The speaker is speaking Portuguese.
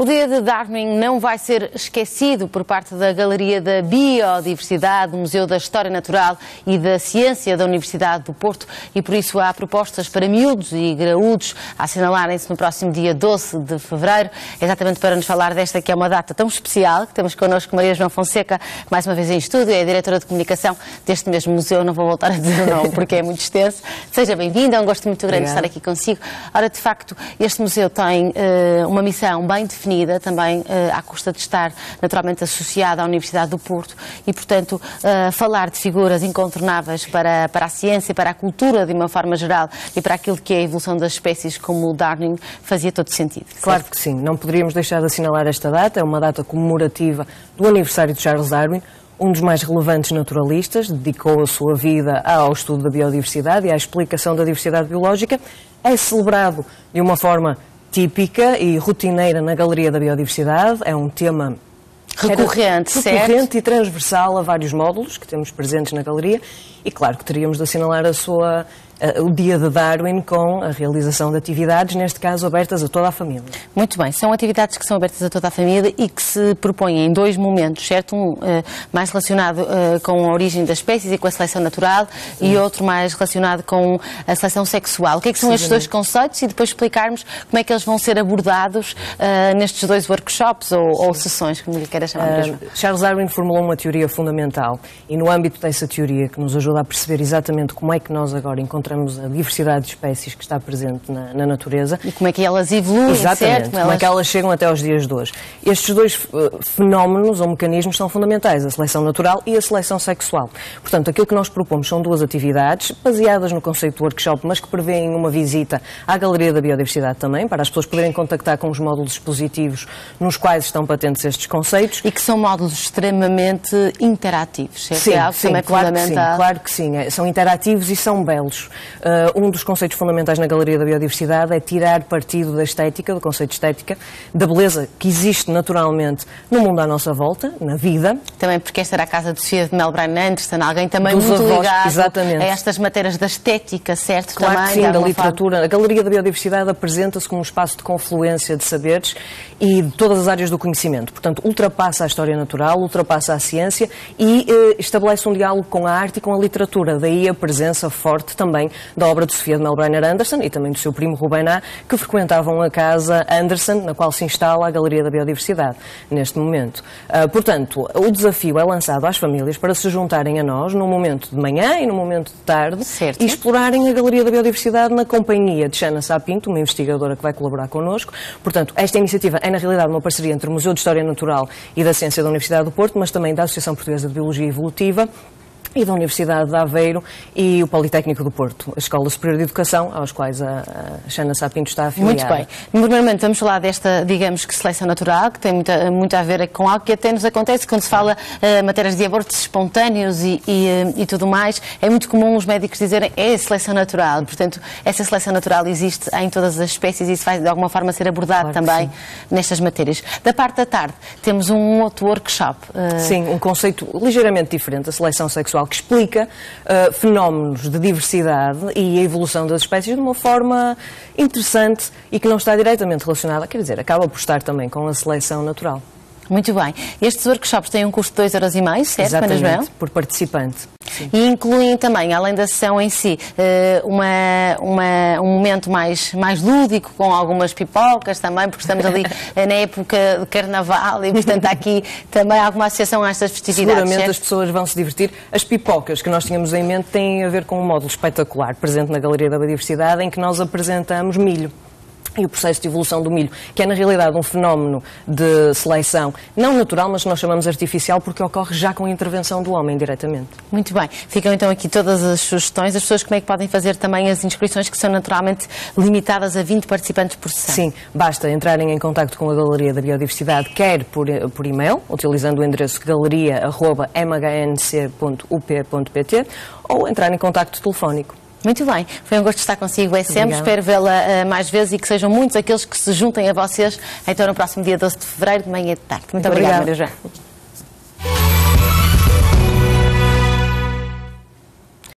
O dia de Darwin não vai ser esquecido por parte da Galeria da Biodiversidade, do Museu da História Natural e da Ciência da Universidade do Porto e por isso há propostas para miúdos e graúdos a assinalarem-se no próximo dia 12 de fevereiro, exatamente para nos falar desta que é uma data tão especial, que temos connosco Maria João Fonseca, mais uma vez em estúdio, é a diretora de comunicação deste mesmo museu, não vou voltar a dizer o nome porque é muito extenso. Seja bem-vinda, é um gosto muito grande Obrigada. estar aqui consigo. Ora, de facto, este museu tem uh, uma missão bem definida definida, também uh, à custa de estar naturalmente associada à Universidade do Porto e, portanto, uh, falar de figuras incontornáveis para, para a ciência, para a cultura de uma forma geral e para aquilo que é a evolução das espécies como o Darwin fazia todo sentido. Claro que sim, não poderíamos deixar de assinalar esta data, é uma data comemorativa do aniversário de Charles Darwin, um dos mais relevantes naturalistas, dedicou a sua vida ao estudo da biodiversidade e à explicação da diversidade biológica, é celebrado de uma forma típica e rotineira na Galeria da Biodiversidade. É um tema recorrente, recorrente e transversal a vários módulos que temos presentes na galeria e claro que teríamos de assinalar a sua o dia de Darwin com a realização de atividades, neste caso abertas a toda a família. Muito bem, são atividades que são abertas a toda a família e que se propõem em dois momentos, certo? Um uh, mais relacionado uh, com a origem das espécies e com a seleção natural Sim. e outro mais relacionado com a seleção sexual. O que é que são estes dois conceitos e depois explicarmos como é que eles vão ser abordados nestes dois workshops ou, ou sessões, como lhe queira chamar mesmo. Charles Darwin formulou uma teoria fundamental e no âmbito dessa teoria que nos ajuda a perceber exatamente como é que nós agora encontramos encontramos a diversidade de espécies que está presente na, na natureza. E como é que elas evoluem, Exatamente, certo? Como, elas... é que elas chegam até aos dias de hoje. Estes dois uh, fenómenos ou mecanismos são fundamentais, a seleção natural e a seleção sexual. Portanto, aquilo que nós propomos são duas atividades baseadas no conceito do workshop, mas que prevêem uma visita à Galeria da Biodiversidade também, para as pessoas poderem contactar com os módulos expositivos nos quais estão patentes estes conceitos. E que são módulos extremamente interativos, certo? Sim, é sim, claro que sim, claro que sim. É, são interativos e são belos. Uh, um dos conceitos fundamentais na Galeria da Biodiversidade é tirar partido da estética, do conceito de estética, da beleza que existe naturalmente no mundo à nossa volta, na vida. Também porque esta era a casa de Sofia de Melbourne Anderson, alguém também Dos muito avós, ligado exatamente. a estas matérias da estética, certo? Claro também, que sim, da literatura. Forma. A Galeria da Biodiversidade apresenta-se como um espaço de confluência de saberes e de todas as áreas do conhecimento. Portanto, ultrapassa a história natural, ultrapassa a ciência e eh, estabelece um diálogo com a arte e com a literatura. Daí a presença forte também da obra de Sofia de Melbrenner Anderson e também do seu primo Ruben A., que frequentavam a casa Anderson, na qual se instala a Galeria da Biodiversidade, neste momento. Uh, portanto, o desafio é lançado às famílias para se juntarem a nós no momento de manhã e no momento de tarde certo. e explorarem a Galeria da Biodiversidade na companhia de Xana Sapinto, uma investigadora que vai colaborar connosco. Portanto, esta iniciativa é, na realidade, uma parceria entre o Museu de História Natural e da Ciência da Universidade do Porto, mas também da Associação Portuguesa de Biologia Evolutiva e da Universidade de Aveiro e o Politécnico do Porto, a Escola Superior de Educação, aos quais a, a Xana Sapinto está afiliada. Muito bem. Primeiramente, vamos falar desta, digamos que seleção natural, que tem muito, muito a ver com algo que até nos acontece quando se fala uh, matérias de abortos espontâneos e, e, uh, e, tudo mais. É muito comum os médicos dizerem é seleção natural. Portanto, essa seleção natural existe em todas as espécies e isso vai de alguma forma ser abordado claro também nestas matérias. Da parte da tarde, temos um outro workshop. Uh... Sim, um conceito ligeiramente diferente, a seleção sexual que explica uh, fenómenos de diversidade e a evolução das espécies de uma forma interessante e que não está diretamente relacionada, quer dizer, acaba por estar também com a seleção natural. Muito bem. Estes workshops têm um custo de 2,5€, certo, Exatamente, por participante. Sim. E incluem também, além da sessão em si, eh, uma, uma, um momento mais, mais lúdico, com algumas pipocas também, porque estamos ali eh, na época de carnaval e, portanto, há aqui também alguma associação a estas festividades. Seguramente certo? as pessoas vão se divertir. As pipocas que nós tínhamos em mente têm a ver com um módulo espetacular presente na Galeria da Biodiversidade, em que nós apresentamos milho e o processo de evolução do milho, que é na realidade um fenómeno de seleção não natural, mas nós chamamos artificial porque ocorre já com a intervenção do homem diretamente. Muito bem. Ficam então aqui todas as sugestões. As pessoas como é que podem fazer também as inscrições que são naturalmente limitadas a 20 participantes por sessão? Sim, basta entrarem em contato com a Galeria da Biodiversidade, quer por, por e-mail, utilizando o endereço galeria.mhnc.up.pt ou entrar em contato telefónico. Muito bem, foi um gosto estar consigo, é sempre. Obrigada. Espero vê-la uh, mais vezes e que sejam muitos aqueles que se juntem a vocês então no próximo dia 12 de fevereiro, de manhã e de tarde. Muito, Muito obrigada, João.